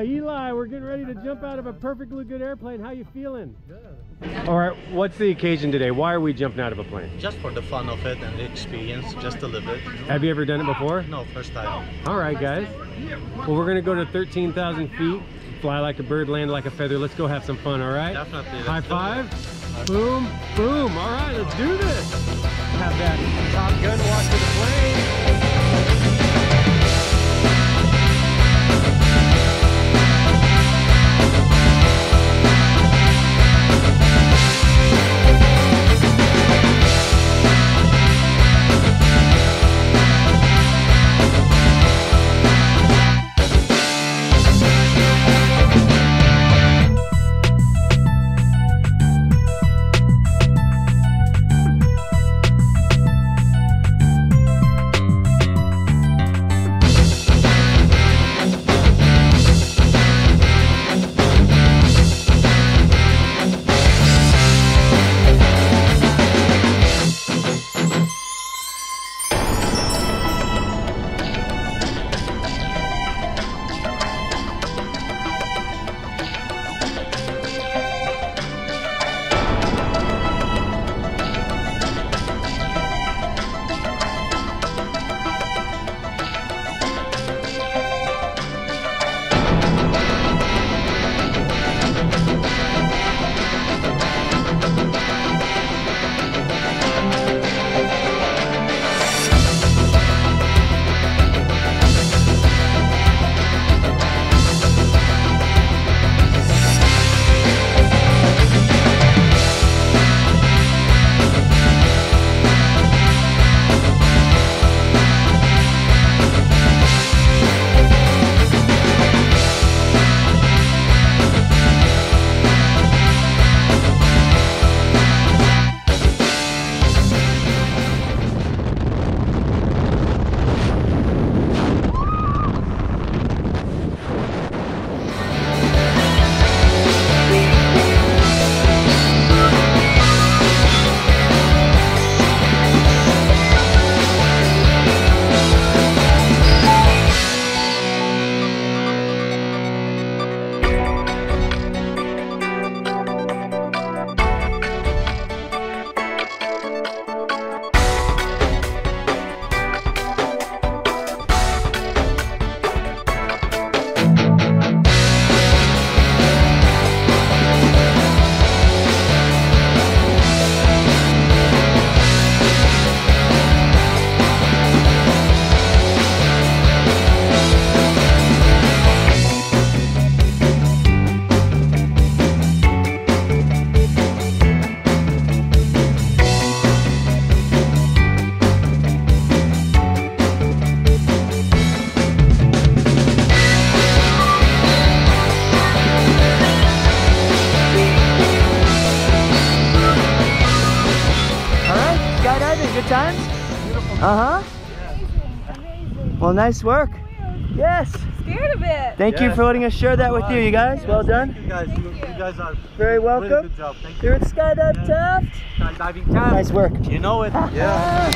Uh, Eli, we're getting ready to jump out of a perfectly good airplane. How you feeling? Good. All right, what's the occasion today? Why are we jumping out of a plane? Just for the fun of it and the experience, just to live it. Have you ever done it before? No, first time. All right, guys. Well, we're gonna go to 13,000 feet, fly like a bird, land like a feather. Let's go have some fun, all right? Definitely. High five. Boom, boom. All right, let's do this. Have that Top Gun walk to the Uh huh. Well, nice work. Yes. Scared a bit. Thank you for letting us share that with you, you guys. Well done. You guys, you, you guys are Very really welcome. good job. Thank you. Here at Skydive Taft. Skydiving time. Nice work. You know it. Yeah.